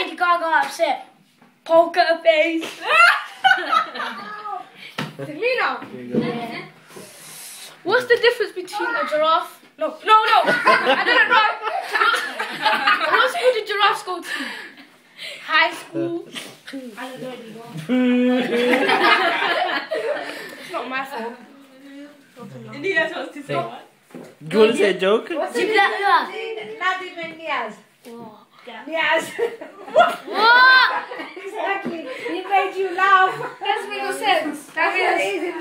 Lady Gaga upset? Poker face. Is it me now? What's the difference between a giraffe? No, no, no. I didn't right. what school did giraffes go to? High school. I don't know anymore. it's not my fault. Hindi na supposed to say what? Do you want to say a joke? What's Keep the that difference between Nadim and Niaz? Niaz. Made you laugh. Doesn't make no sense. That's it is. Made